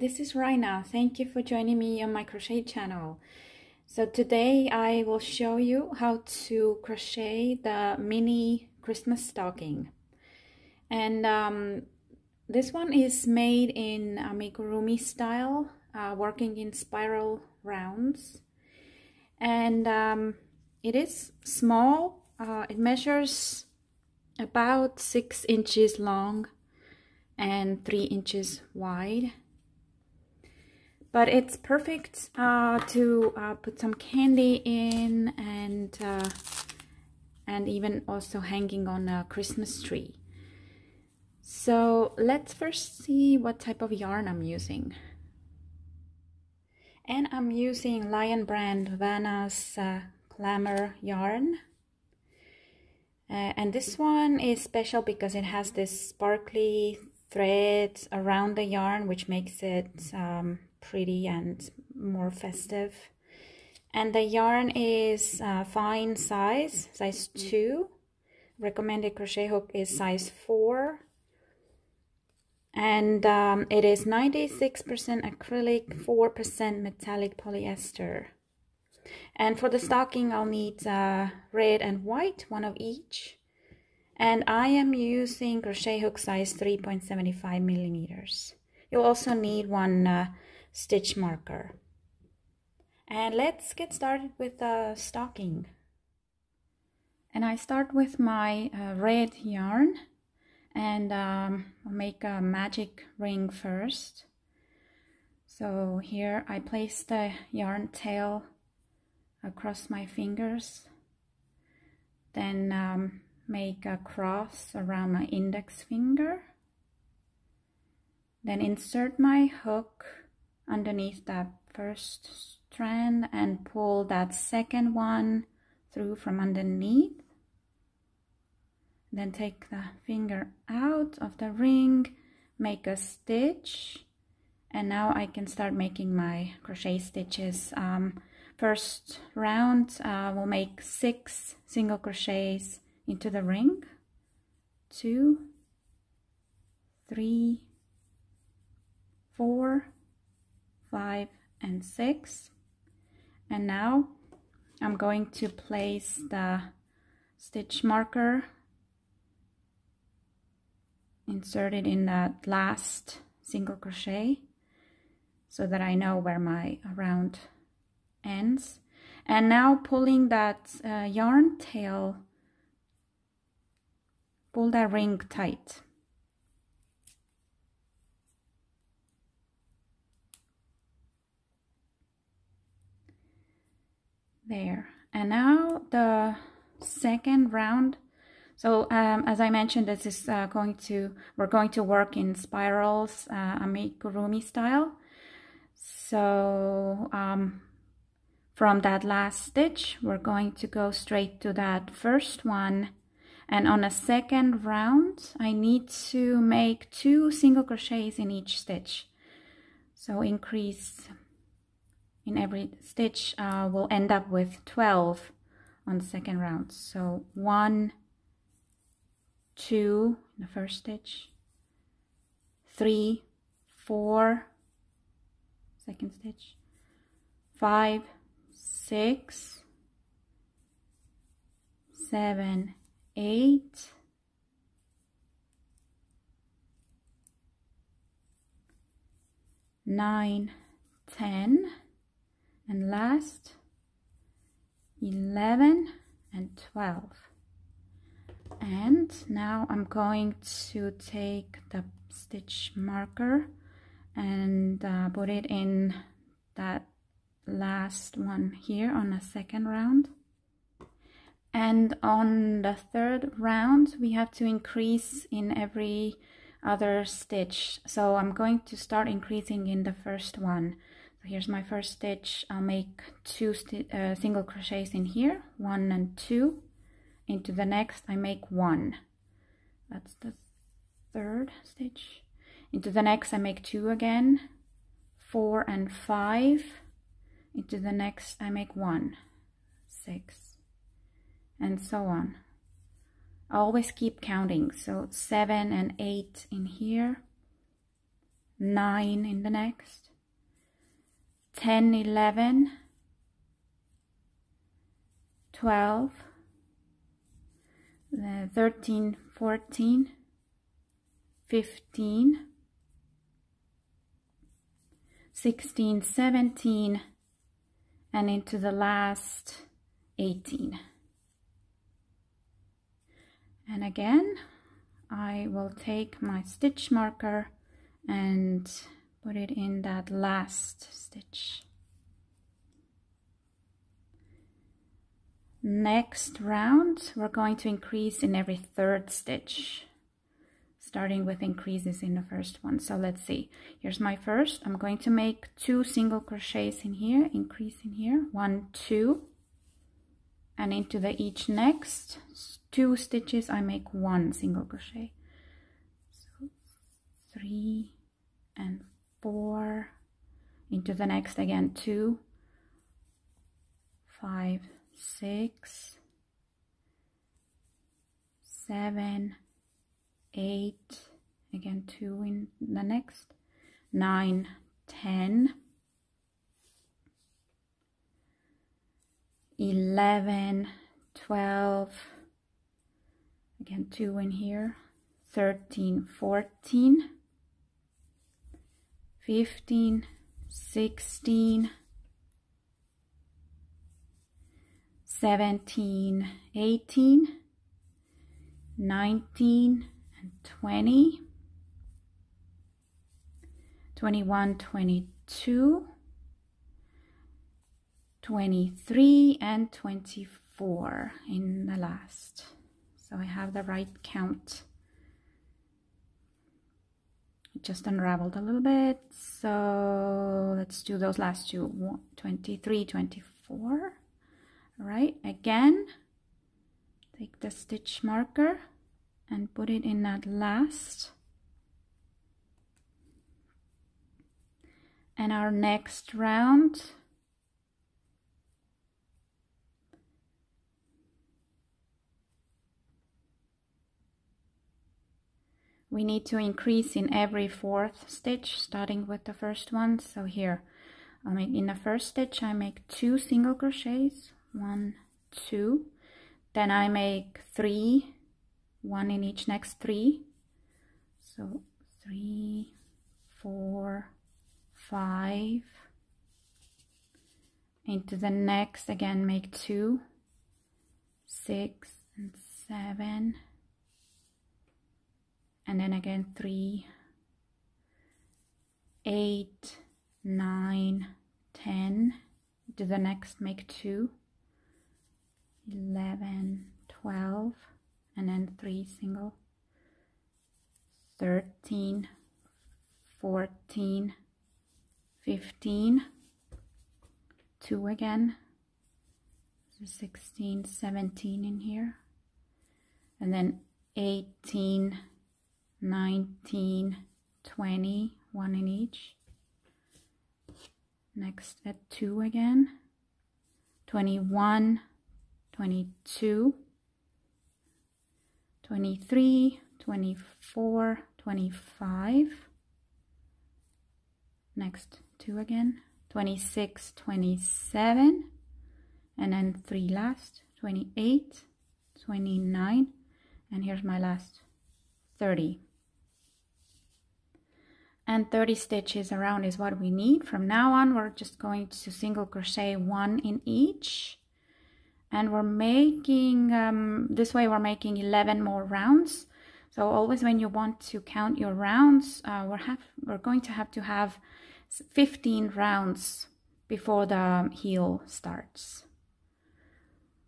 this is Raine. Thank you for joining me on my crochet channel. So today I will show you how to crochet the mini Christmas stocking. And um, this one is made in amigurumi style, uh, working in spiral rounds. And um, it is small. Uh, it measures about six inches long and three inches wide but it's perfect uh, to uh, put some candy in and uh, and even also hanging on a Christmas tree. So let's first see what type of yarn I'm using. And I'm using Lion brand Vanna's uh, Glamour yarn. Uh, and this one is special because it has this sparkly thread around the yarn which makes it um, pretty and more festive. And the yarn is uh, fine size size 2 recommended crochet hook is size 4 and um, it is 96% acrylic 4% metallic polyester. And for the stocking I'll need uh, red and white one of each. And I am using crochet hook size 3.75 millimeters. You'll also need one uh, stitch marker. And let's get started with the stocking. And I start with my uh, red yarn and um, make a magic ring first. So here I place the yarn tail across my fingers. Then um, make a cross around my index finger. Then insert my hook underneath that first strand and pull that second one through from underneath. Then take the finger out of the ring, make a stitch, and now I can start making my crochet stitches. Um, first round, uh, we'll make six single crochets into the ring two three four five and six and now I'm going to place the stitch marker insert it in that last single crochet so that I know where my round ends and now pulling that uh, yarn tail pull that ring tight. There. And now the second round. So um, as I mentioned, this is uh, going to, we're going to work in spirals, uh, amigurumi style. So um, from that last stitch, we're going to go straight to that first one and on a second round I need to make two single crochets in each stitch so increase in every stitch uh, will end up with 12 on the second round. So one two in the first stitch three four second stitch five six seven eight, nine, ten, and last, 11 and 12. And now I'm going to take the stitch marker and uh, put it in that last one here on the second round. And on the third round we have to increase in every other stitch. So I'm going to start increasing in the first one so here's my first stitch. I'll make two uh, single crochets in here one and two. Into the next I make one. That's the third stitch. Into the next I make two again. Four and five. Into the next I make one six and so on. I always keep counting. So seven and eight in here, 9 in the next 10 11 12 uh, 13 14 15 16 17 and into the last 18 and again I will take my stitch marker and put it in that last stitch. Next round we're going to increase in every third stitch starting with increases in the first one. So let's see. Here's my first. I'm going to make two single crochets in here increase in here. One two and into the each next. Two stitches I make one single crochet. So three and four into the next again two five six seven eight again two in the next nine ten eleven twelve again two in here 13 14 15 16 17 18 19 and 20 21 22 23 and 24 in the last. So I have the right count just unraveled a little bit. So let's do those last two. 23 24 all right again take the stitch marker and put it in that last. And our next round we need to increase in every fourth stitch starting with the first one. So here I make in the first stitch I make two single crochets one two. Then I make three one in each next three. So three four five. Into the next again make two six and seven and then again three, eight, nine, ten. Do the next, make two. two, eleven, twelve, and then three single, thirteen, fourteen, fifteen, two again, so 16, 17 in here, and then 18, 19 20 one in each. Next at 2 again. 21 22 23 24 25 next 2 again. 26 27 and then 3 last. 28 29 and here's my last 30 and 30 stitches around is what we need. From now on, we're just going to single crochet one in each. And we're making, um, this way we're making 11 more rounds. So always when you want to count your rounds, uh, we're, have, we're going to have to have 15 rounds before the heel starts.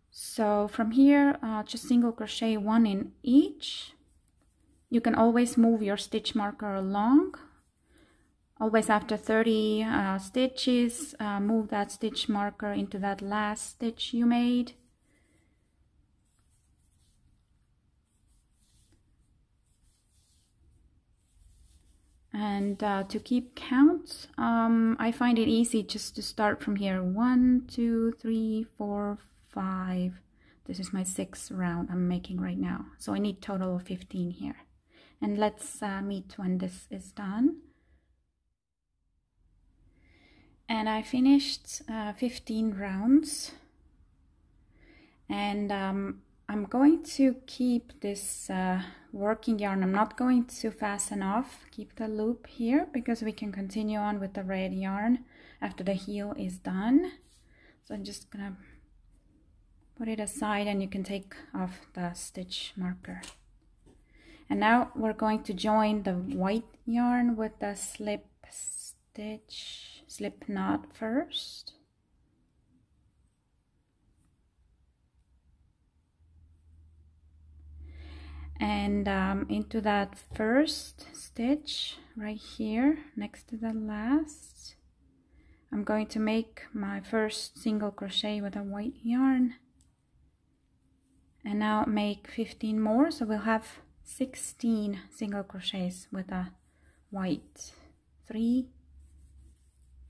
So from here, uh, just single crochet one in each. You can always move your stitch marker along always after 30 uh, stitches uh, move that stitch marker into that last stitch you made. And uh, to keep count um, I find it easy just to start from here. One two three four five. This is my sixth round I'm making right now. So I need total of 15 here. And let's uh, meet when this is done and I finished uh, 15 rounds. And um, I'm going to keep this uh, working yarn. I'm not going to fasten off keep the loop here because we can continue on with the red yarn after the heel is done. So I'm just gonna put it aside and you can take off the stitch marker. And now we're going to join the white yarn with the slip stitch slip knot first. And um, into that first stitch right here next to the last. I'm going to make my first single crochet with a white yarn. And now make 15 more so we'll have 16 single crochets with a white. Three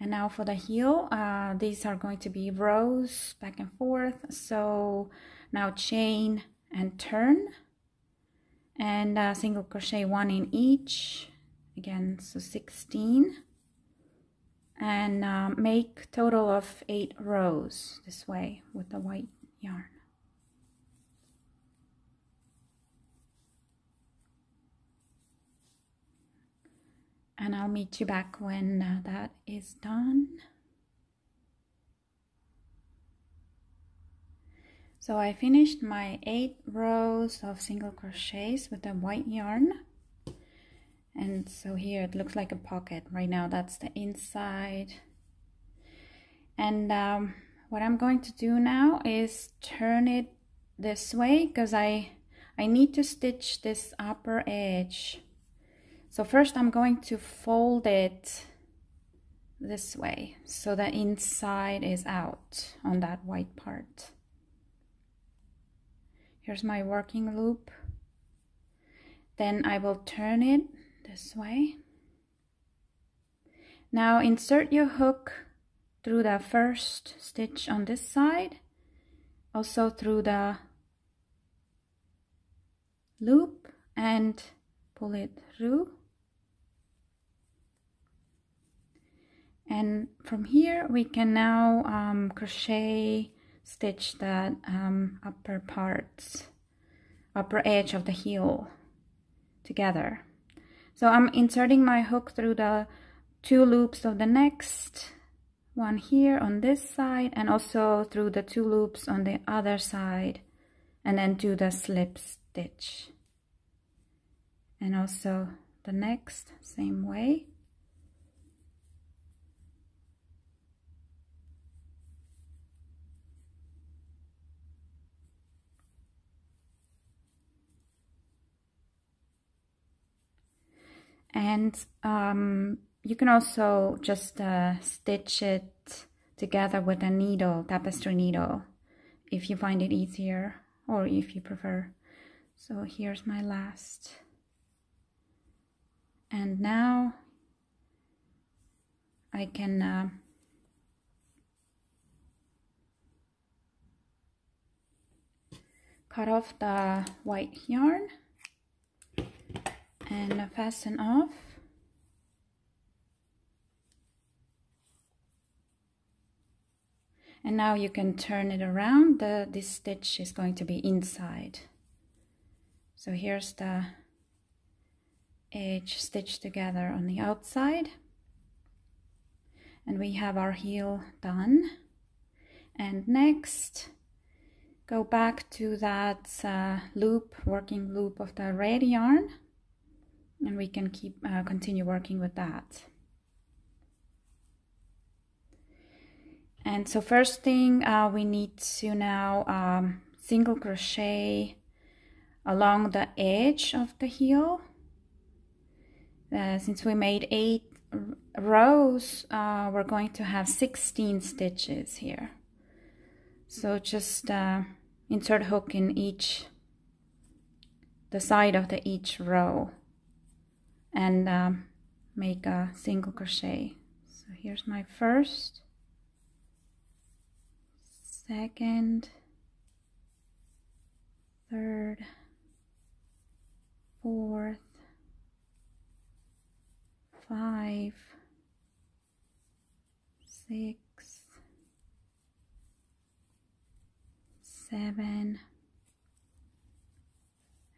and now for the heel uh, these are going to be rows back and forth. So now chain and turn. And uh, single crochet one in each. Again so 16 and uh, make total of eight rows this way with the white yarn and I'll meet you back when uh, that is done. So I finished my eight rows of single crochets with the white yarn. And so here it looks like a pocket. Right now that's the inside. And um, what I'm going to do now is turn it this way because I, I need to stitch this upper edge so first I'm going to fold it this way so the inside is out on that white part. Here's my working loop. Then I will turn it this way. Now insert your hook through the first stitch on this side, also through the loop and pull it through. And from here we can now um, crochet stitch that um, upper parts upper edge of the heel together. So I'm inserting my hook through the two loops of the next one here on this side and also through the two loops on the other side and then do the slip stitch. And also the next same way and um, you can also just uh, stitch it together with a needle, tapestry needle, if you find it easier or if you prefer. So here's my last. And now I can uh, cut off the white yarn and fasten off. And now you can turn it around. The this stitch is going to be inside. So here's the edge stitched together on the outside. And we have our heel done. And next go back to that uh, loop working loop of the red yarn and we can keep uh, continue working with that. And so first thing uh, we need to now um, single crochet along the edge of the heel. Uh, since we made eight rows uh, we're going to have 16 stitches here. So just uh, insert hook in each the side of the each row and um, make a single crochet. So here's my first second third fourth five six seven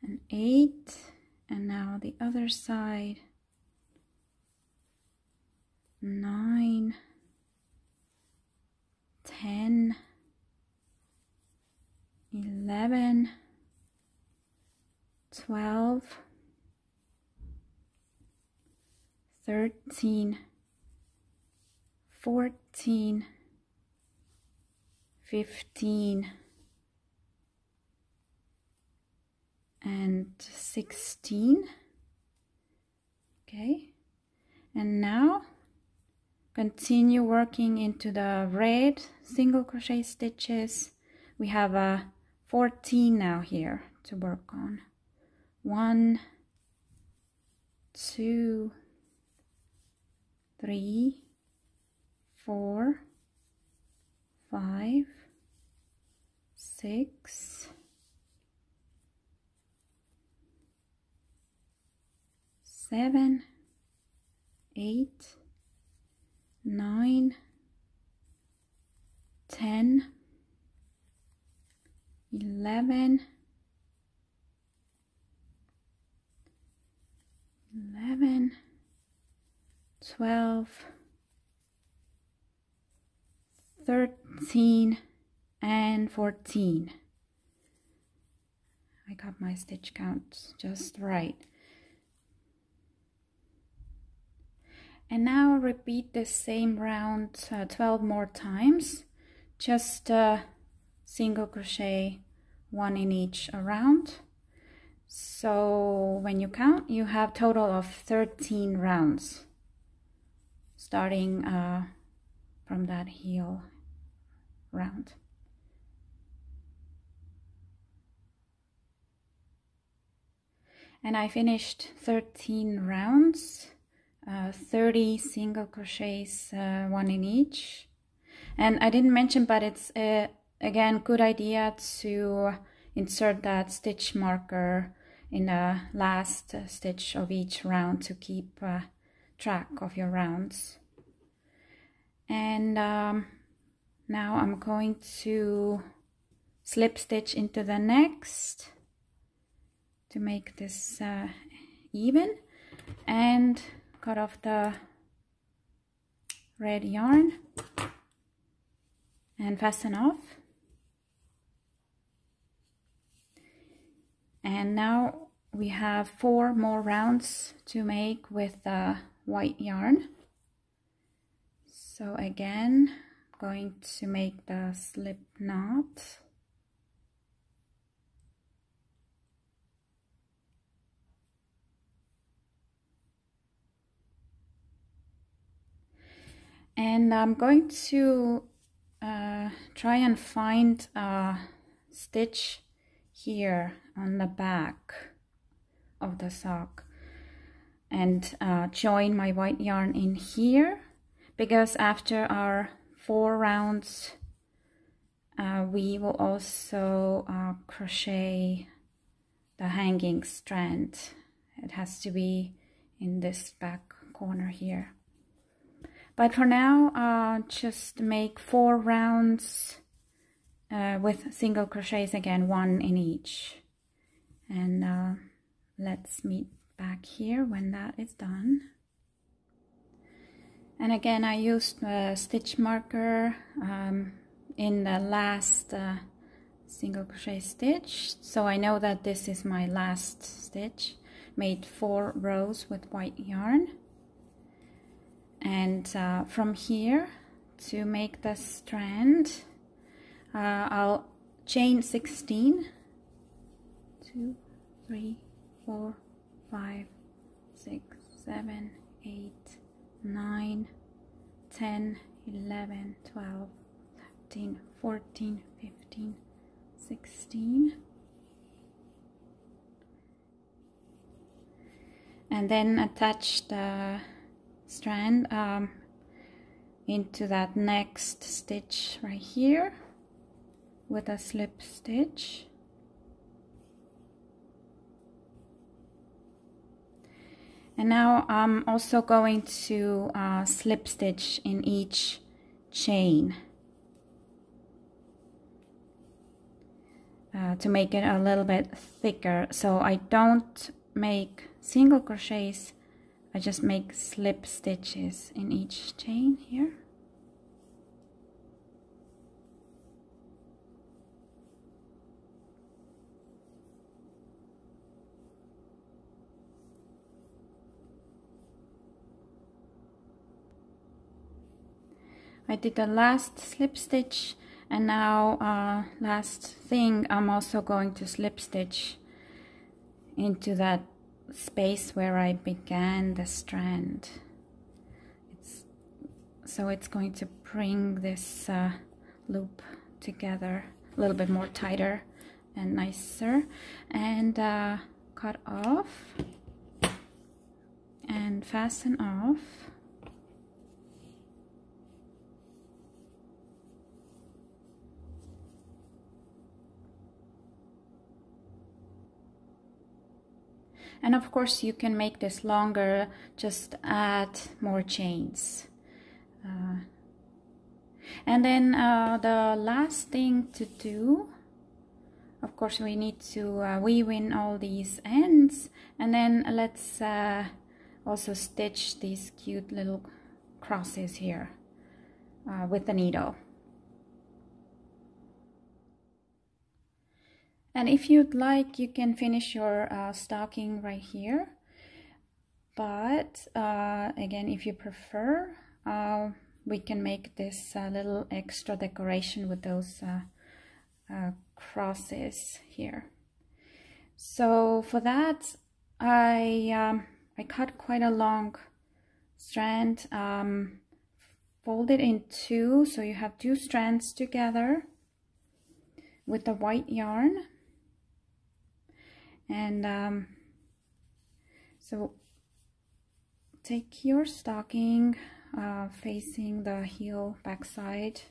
and eight and now the other side. Nine. Ten. Eleven. Twelve. Thirteen. Fourteen. Fifteen and 16 okay. And now continue working into the red single crochet stitches. We have a 14 now here to work on. One two three four five six seven, eight, nine, ten, eleven, eleven, twelve, thirteen, and fourteen. I got my stitch count just right. And now repeat the same round uh, 12 more times. Just uh, single crochet one in each round. So when you count you have total of 13 rounds. Starting uh, from that heel round. And I finished 13 rounds uh, 30 single crochets uh, one in each. And I didn't mention but it's uh, again good idea to insert that stitch marker in the last stitch of each round to keep uh, track of your rounds. And um, now I'm going to slip stitch into the next to make this uh, even. And cut off the red yarn and fasten off. And now we have four more rounds to make with the white yarn. So again going to make the slip knot and I'm going to uh, try and find a stitch here on the back of the sock and uh, join my white yarn in here because after our four rounds uh, we will also uh, crochet the hanging strand. It has to be in this back corner here but for now, uh, just make four rounds uh, with single crochets again, one in each. And uh, let's meet back here when that is done. And again, I used a stitch marker um, in the last uh, single crochet stitch. So I know that this is my last stitch. Made four rows with white yarn and uh, from here to make the strand uh, I'll chain 16 2 3 4 5 6 7 8 9 10 11 12 13 14 15 16 and then attach the strand um, into that next stitch right here with a slip stitch. And now I'm also going to uh, slip stitch in each chain uh, to make it a little bit thicker. So I don't make single crochets I just make slip stitches in each chain here. I did the last slip stitch and now uh, last thing I'm also going to slip stitch into that space where I began the strand. It's, so it's going to bring this uh, loop together a little bit more tighter and nicer. And uh, cut off and fasten off and of course you can make this longer just add more chains. Uh, and then uh, the last thing to do of course we need to uh, weave in all these ends. And then let's uh, also stitch these cute little crosses here uh, with the needle and if you'd like you can finish your uh, stocking right here. But uh, again if you prefer uh, we can make this uh, little extra decoration with those uh, uh, crosses here. So for that I um, I cut quite a long strand um, fold it in two. So you have two strands together with the white yarn and um, so take your stocking uh, facing the heel backside.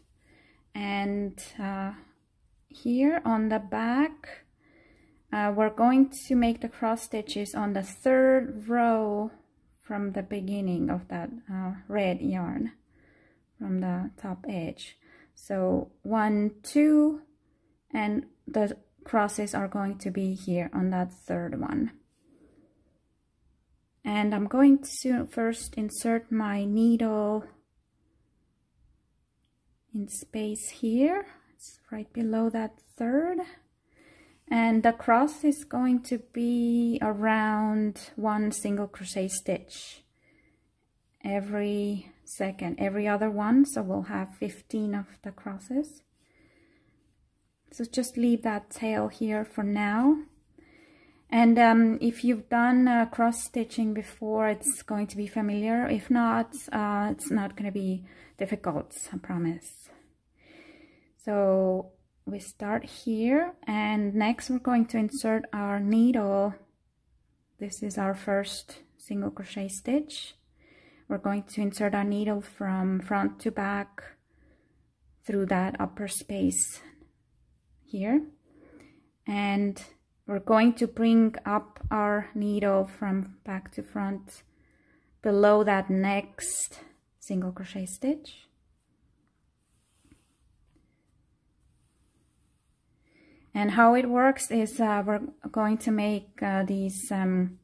And uh, here on the back uh, we're going to make the cross stitches on the third row from the beginning of that uh, red yarn from the top edge. So one two and the crosses are going to be here on that third one. And I'm going to first insert my needle in space here. It's right below that third. And the cross is going to be around one single crochet stitch every second, every other one. So we'll have 15 of the crosses. So just leave that tail here for now. And um, if you've done uh, cross stitching before, it's going to be familiar. If not, uh, it's not going to be difficult, I promise. So we start here and next we're going to insert our needle. This is our first single crochet stitch. We're going to insert our needle from front to back through that upper space here. And we're going to bring up our needle from back to front below that next single crochet stitch. And how it works is uh, we're going to make uh, these um,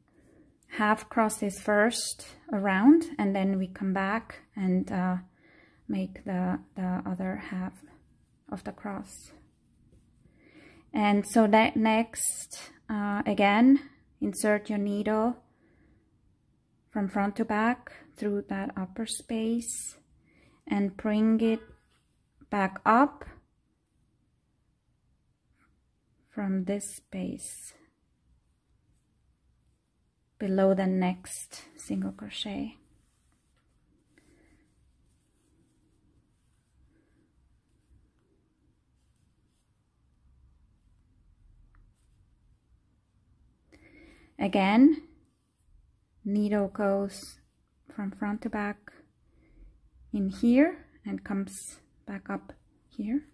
half crosses first around and then we come back and uh, make the, the other half of the cross and so that next uh, again insert your needle from front to back through that upper space and bring it back up from this space below the next single crochet again needle goes from front to back in here and comes back up here.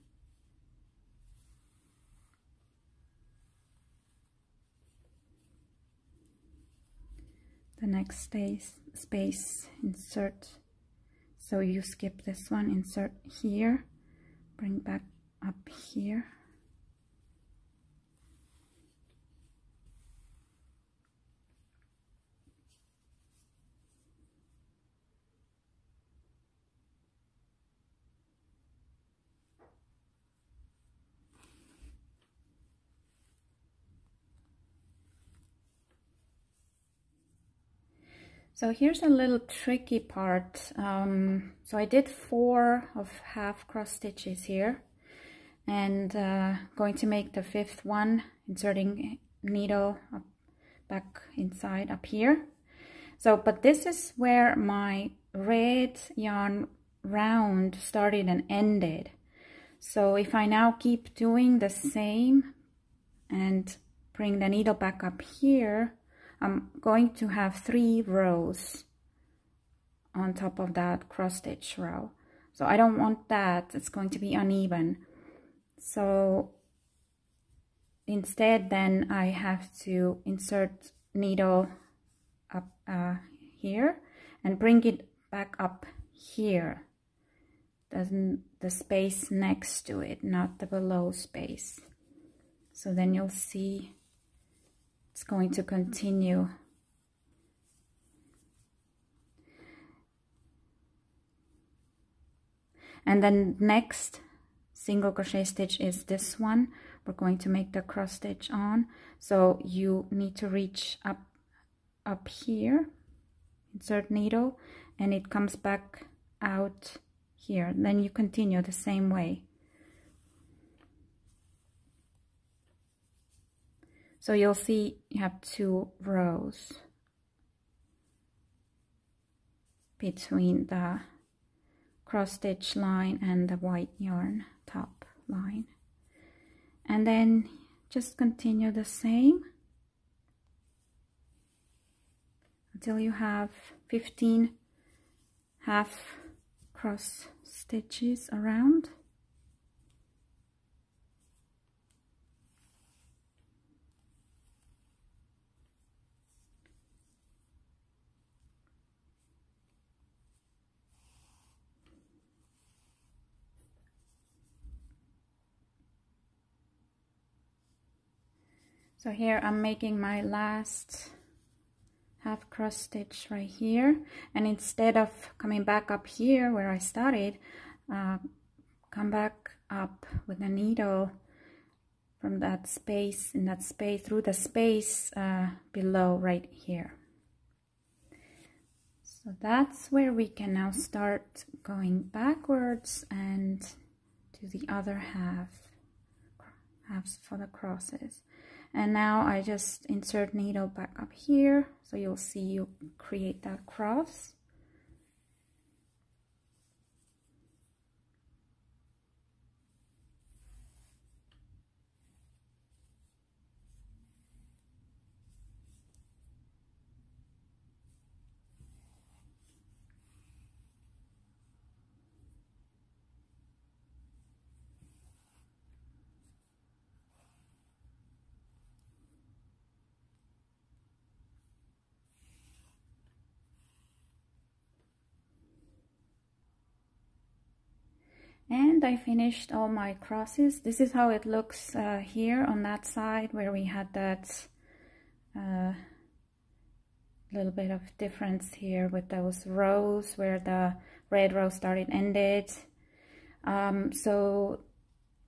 The next space space insert. So you skip this one insert here bring back up here So here's a little tricky part. Um, so I did four of half cross stitches here and uh, going to make the fifth one, inserting needle up, back inside up here. So, but this is where my red yarn round started and ended. So if I now keep doing the same and bring the needle back up here, I'm going to have three rows on top of that cross stitch row. So I don't want that, it's going to be uneven. So instead then I have to insert needle up uh, here and bring it back up here. Doesn't the space next to it, not the below space. So then you'll see it's going to continue. And then next single crochet stitch is this one. We're going to make the cross stitch on. So you need to reach up up here insert needle and it comes back out here. Then you continue the same way So you'll see you have two rows between the cross stitch line and the white yarn top line. And then just continue the same until you have 15 half cross stitches around. So here I'm making my last half cross stitch right here. And instead of coming back up here where I started uh, come back up with a needle from that space in that space through the space uh, below right here. So that's where we can now start going backwards and to the other half halves for the crosses and now I just insert needle back up here. So you'll see you create that cross I finished all my crosses this is how it looks uh, here on that side where we had that uh, little bit of difference here with those rows where the red row started ended. Um, so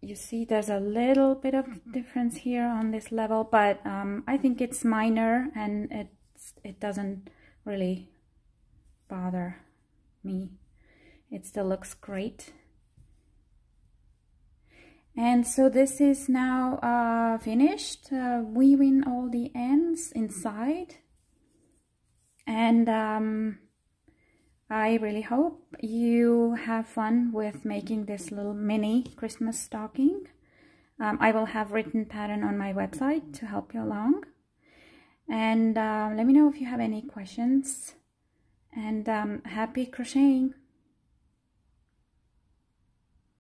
you see there's a little bit of difference here on this level but um, I think it's minor and it's, it doesn't really bother me. It still looks great and so this is now uh, finished uh, weaving all the ends inside and um, I really hope you have fun with making this little mini Christmas stocking um, I will have written pattern on my website to help you along And uh, let me know if you have any questions. And um, happy crocheting!